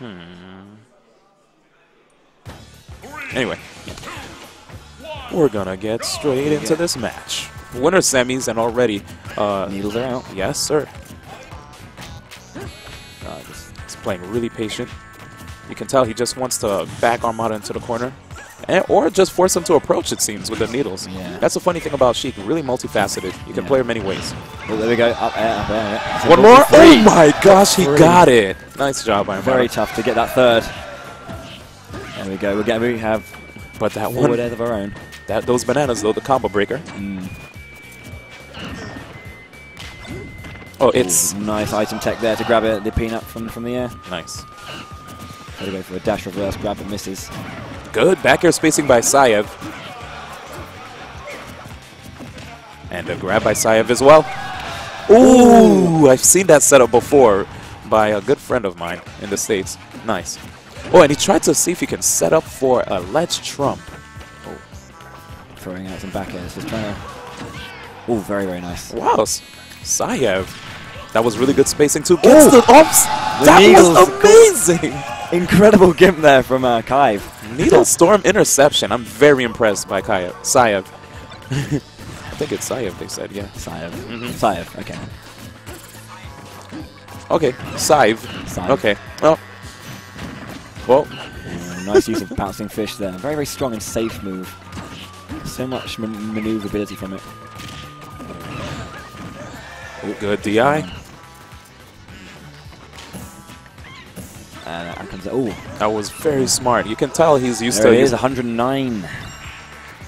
Hmm. Anyway, we're gonna get straight into this match. Winner semis and already, uh, Needles are out. yes, sir. Uh, just, he's playing really patient. You can tell he just wants to back Armada into the corner. And, or just force him to approach, it seems, with the needles. Yeah. That's the funny thing about Sheik, really multifaceted. You can Yeah. play her many ways. Oh, there we go. Up air, up air. One more. Three. Oh my gosh, he got it. Nice job, Armada. Very tough to get that third. There we go. We're getting, we have But that forward one, out of our own. that those bananas though, the combo breaker. Mm. Oh, it's Ooh, nice item tech there to grab it, the peanut from from the air. nice. To go for a dash reverse grab, but misses. Good back air spacing by Sayev. And a grab by Sayev as well. Ooh, I've seen that setup before by a good friend of mine in the States. Nice. Oh, and he tried to see if he can set up for a ledge trump. Oh, throwing out some back airs, just trying to. Oh, very very nice. Wow, Sayev. That was really good spacing too. Gets the ups. The that needles. was amazing. Incredible gimp there from uh, Kaiv. Needle Storm interception. I'm very impressed by Kaya. Sayev. I think it's Sayev, they said, yeah. Saev. Mhm. Saev, okay. Okay, Saev. Saev. Okay. Well. Well, Ooh, nice use of bouncing fish there. Very very strong and safe move. So much man maneuverability from it. Oh, good DI. And out comes oh, That was very smart. You can tell he's used there to. it is, 109.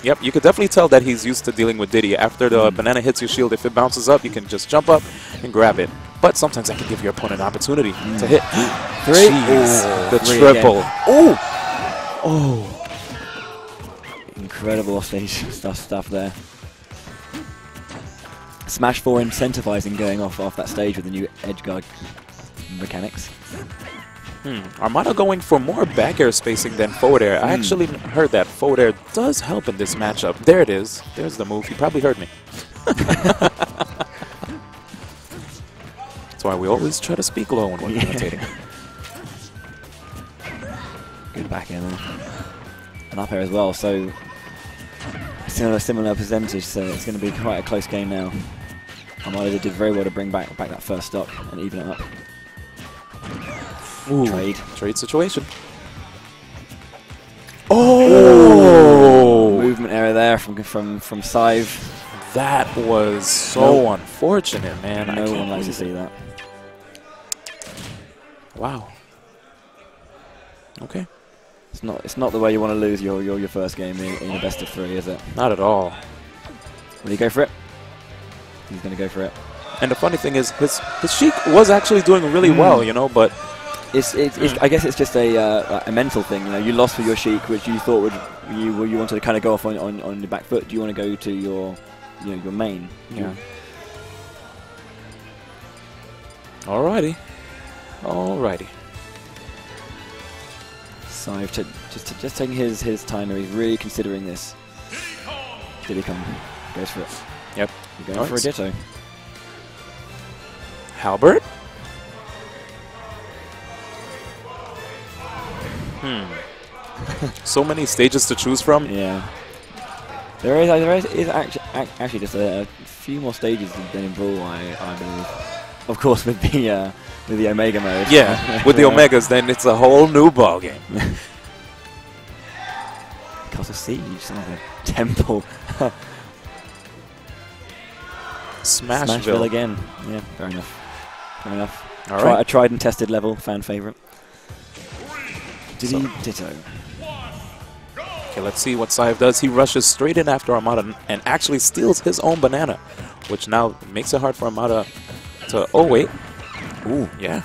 Yep, you could definitely tell that he's used to dealing with Diddy. After the Mm. banana hits your shield, if it bounces up, you can just jump up and grab it. But sometimes that can give your opponent an opportunity to hit. Three. Jeez, the three triple. again. Oh! Oh! Incredible offstage stuff, stuff there. Smash 4 incentivizing going off off that stage with the new edge guard mechanics. Hmm. Armada going for more back air spacing than forward air. I Hmm. actually heard that forward air does help in this matchup. There it is. There's the move. You probably heard me. why we always try to speak low when we're Yeah. commentating. Good back end. And up air as well, so similar similar percentage, so it's going to be quite a close game now. Armada did very well to bring back back that first stop and even it up. Ooh. Trade. Trade situation. Oh! Movement error there from from from cyve. That was so unfortunate, man. I No can't one likes to see that. Wow. Okay. It's not it's not the way you want to lose your your, your first game in, in a best of three, is it? Not at all. Will he go for it? He's going to go for it. And the funny thing is, his his Sheik was actually doing really Mm. well, you know, but It's, it's, it's I guess it's just a uh, a mental thing. You know, you lost for your Sheik, which you thought would you you wanted to kind of go off on, on, on the back foot. Do you want to go to your you know your main? Yeah. Alrighty. Alrighty. cyve to, just just taking his his time. He's really considering this. Diddy Kong? Goes for it. Yep. You're going for a Nice. ditto. Halberd? Hmm. so many stages to choose from. Yeah. There is, there is, is actually, actually just a, a few more stages than in Brawl, I, I believe. Of course, with the uh, with the Omega mode. Yeah, with the Omegas, then it's a whole new ballgame. Castle Siege, some of the temple. Smashville. Smashville again. Yeah, fair enough. Fair enough. All Tri- right. A tried and tested level, fan favorite. Diddy So- Ditto. Okay, let's see what Saif does. He rushes straight in after Armada and actually steals his own banana, which now makes it hard for Armada to. Oh, wait. Ooh. Yeah.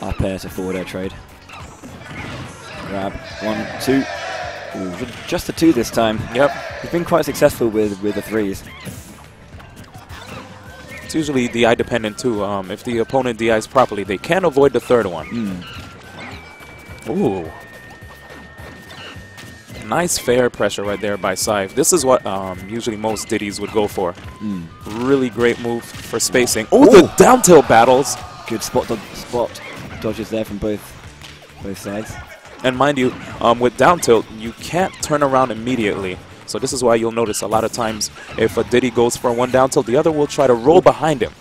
Up air to forward air trade. Grab. One, two. Ooh, just the two this time. Yep. He's been quite successful with, with the threes. It's usually DI dependent too. Um, if the opponent DIs properly, they can avoid the third one. Mm. Ooh. Nice fair pressure right there by Saif. This is what um, usually most Diddies would go for. Mm. Really great move for spacing. Oh, the Ooh. down tilt battles. Good spot, dod spot dodges there from both both sides. And mind you, um, with down tilt, you can't turn around immediately. So this is why you'll notice a lot of times if a Diddy goes for one down tilt, the other will try to roll behind him.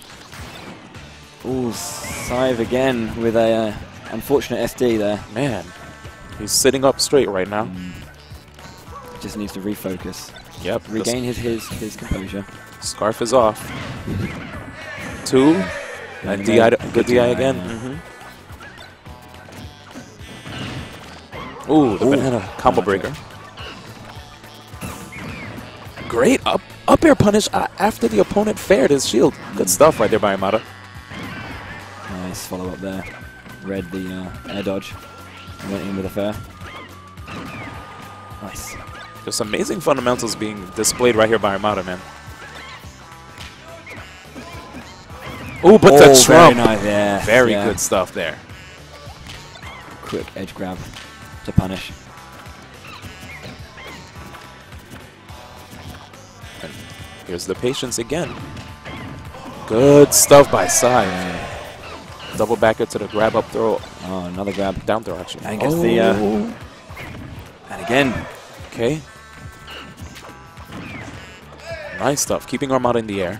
Ooh, cyve again with a uh, unfortunate SD there. Man, he's sitting up straight right now. Just needs to refocus. Yep. Regain his, his, his composure. Scarf is off. Two. And DI, Good DI again. yeah. hmm Ooh, the Ooh. banana combo breaker. Great up up air punish uh, after the opponent fared his shield. Good stuff right there by Armada. Nice follow up there. Read the uh, air dodge. Went in with a fair. Nice. Just amazing fundamentals being displayed right here by Armada, man. Ooh, but oh, the trump. Very nice, yeah. Very yeah. good stuff there. Quick edge grab to punish. And here's the patience again. Good stuff by Sai. Double backer to the grab up throw. Oh, another grab. Down throw, actually. And gets the, uh, Oh, And again, Okay. Nice stuff. Keeping Armada in the air.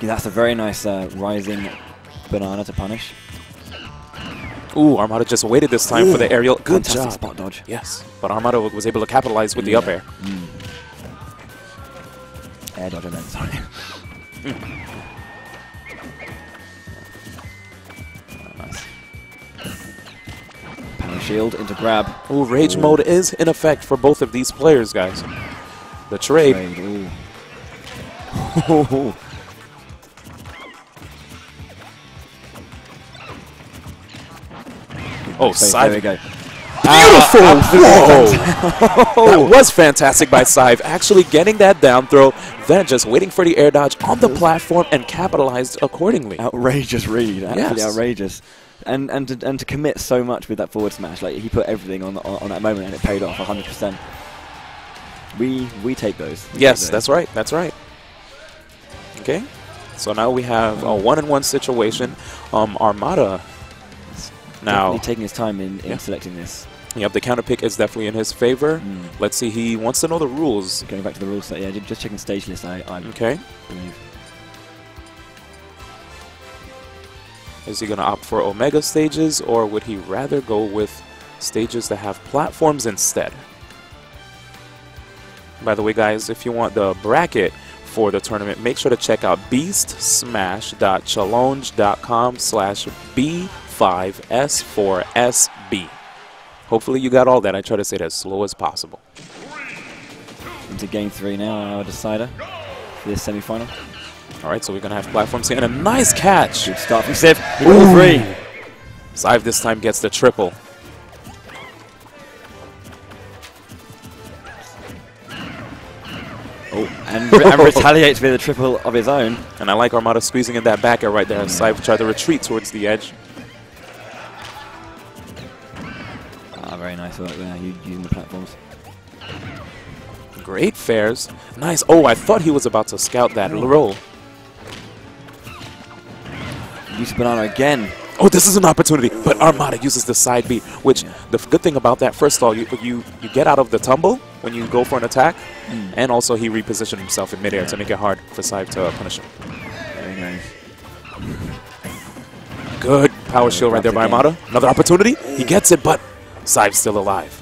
yeah, that's a very nice uh, rising banana to punish. Ooh, Armada just waited this time for the aerial. Good Fantastic job. spot dodge. Yes, but Armada was able to capitalize with the up air. Mm. Air dodge, I meant, sorry. nice. Shield into grab. Ooh, rage Ooh. mode is in effect for both of these players, guys. The trade. Trade. Oh, there we go. Beautiful! Ah, Whoa! that was fantastic by cyve. Actually getting that down throw, then just waiting for the air dodge on the platform and capitalized accordingly. Outrageous read, absolutely Yes. outrageous. And and to, and to commit so much with that forward smash, like he put everything on, on on that moment and it paid off 100%. We we take those. We Yes, take those. that's right. That's right. Okay. So now we have a one and one situation. Um, Armada. Now, taking his time in, in Yeah. selecting this. yep, the counter pick is definitely in his favor. Mm. Let's see. He wants to know the rules. Going back to the rules yeah, just checking stage list. I, I Okay. believe. Is he going to opt for Omega stages, or would he rather go with stages that have platforms instead? By the way, guys, if you want the bracket for the tournament, make sure to check out beastsmash.challonge.com slash B5S4SB. Hopefully you got all that. I try to say it as slow as possible. Into game three now, our decider for this semi-final. All right, so we're going to have platforms here. And a nice catch. Good start from. He three. cyve this time gets the triple. Oh, and, re- and retaliates with a triple of his own. And I like Armada squeezing in that back air right there. cyve tried to retreat towards the edge. Ah, very nice work there, using the platforms. Great fares. Nice. Oh, I thought he was about to scout that roll. Use banana again. Oh, this is an opportunity. But Armada uses the side B, which the good thing about that, first of all, you, you, you get out of the tumble when you go for an attack. And also he repositioned himself in midair to make it hard for cyve to uh, punish him. Very nice. Good power shield right there by again. Armada. Another opportunity. He gets it, but cyve's still alive.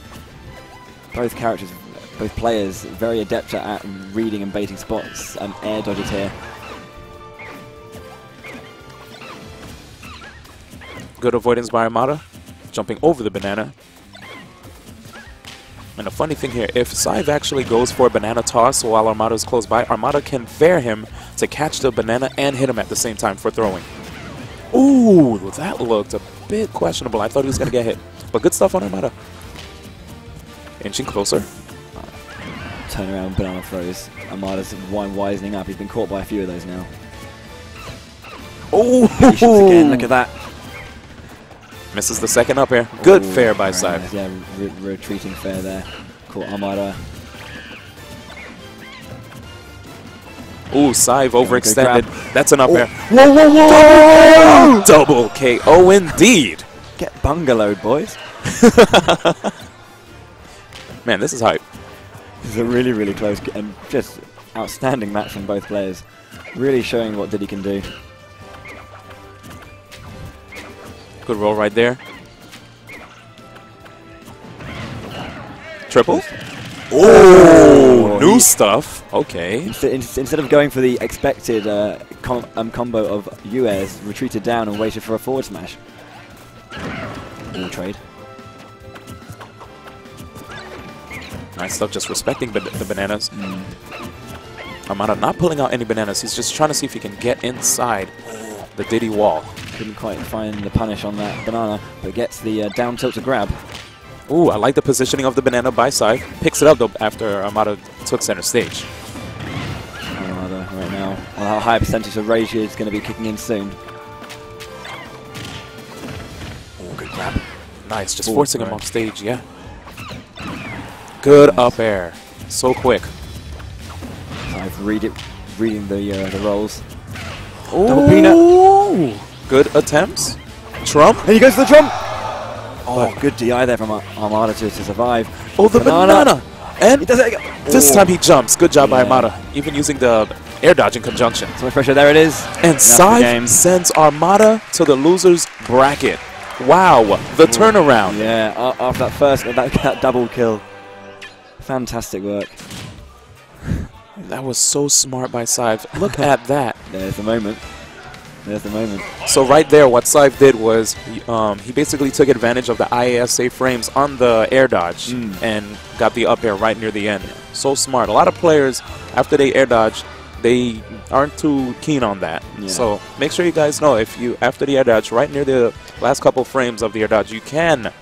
Both characters, both players, very adept at reading and baiting spots. Um, air dodges here. Good avoidance by Armada. Jumping over the banana. And the funny thing here, if cyve actually goes for a banana toss while Armada is close by, Armada can fair him to catch the banana and hit him at the same time for throwing. Ooh, that looked a bit questionable. I thought he was going to get hit. But good stuff on Armada. Inching closer. Turn around banana throws. Armada's wine wisening up. He's been caught by a few of those now. Oh, again. Look at that. Misses the second up here. Good Ooh, fair by cyve. Yeah, re- retreating fair there. Cool, Armada. Ooh, cyve good overextended. grab. That's an up air. Whoa, whoa, whoa! Double KO indeed. Get bungalowed, boys. Man, this is hype. This is a really, really close and just outstanding match from both players. Really showing what Diddy can do. Good roll right there. Triple? Oh, Oh, new stuff. Okay. Instead, instead of going for the expected uh, com um, combo of Uez, retreated down and waited for a forward smash. All trade. Nice stuff, just respecting ba- the bananas. Armada not pulling out any bananas. He's just trying to see if he can get inside the Diddy wall. Couldn't quite find the punish on that banana, but gets the uh, down tilt to grab. Ooh, I like the positioning of the banana by side. Picks it up though after Armada took center stage. Armada right now. On a percentage of rage is going to be kicking in soon. Ooh, good grab. Nice, just Ooh, forcing him off stage, yeah. Good up air. So quick. I've read it, reading the uh, the rolls. Ooh. Double peanut. Good attempts. Trump. And he goes for the trump. Oh, good DI there from Armada to, to survive. Oh, the banana. And He does it again. this Oh. time he jumps. Good job by Armada. Even using the air dodge in conjunction. So much pressure. There it is. And Enough for the game. Scythe sends Armada to the loser's bracket. Wow, the turnaround. Yeah, after that first that, that double kill. Fantastic work. That was so smart by Scythe. Look at that. There's the moment. There's the moment. So right there, what Scythe did was he, um, he basically took advantage of the IASA frames on the air dodge Mm. and got the up air right near the end. So smart. A lot of players, after they air dodge, they aren't too keen on that. Yeah. So make sure you guys know if you, after the air dodge, right near the last couple frames of the air dodge, you can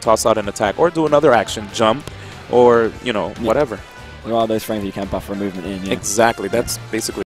toss out an attack or do another action, jump, or, you know, Yeah. whatever. There are those frames you can buffer a movement in. Yeah. Exactly. That's basically